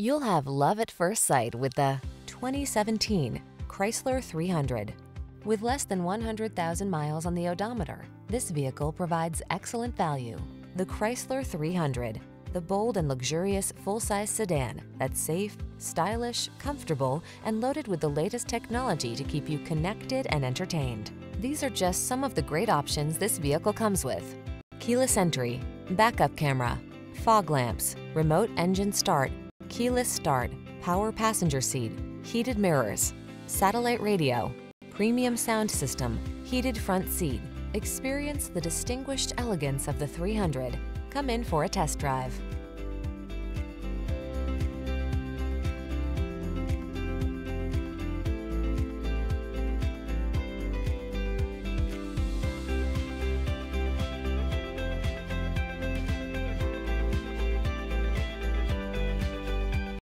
You'll have love at first sight with the 2017 Chrysler 300. With less than 100,000 miles on the odometer, this vehicle provides excellent value. The Chrysler 300, the bold and luxurious full-size sedan that's safe, stylish, comfortable, and loaded with the latest technology to keep you connected and entertained. These are just some of the great options this vehicle comes with. Keyless entry, backup camera, fog lamps, remote engine start, keyless start, power passenger seat, heated mirrors, satellite radio, premium sound system, heated front seat. Experience the distinguished elegance of the 300. Come in for a test drive.